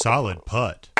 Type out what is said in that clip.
Solid putt.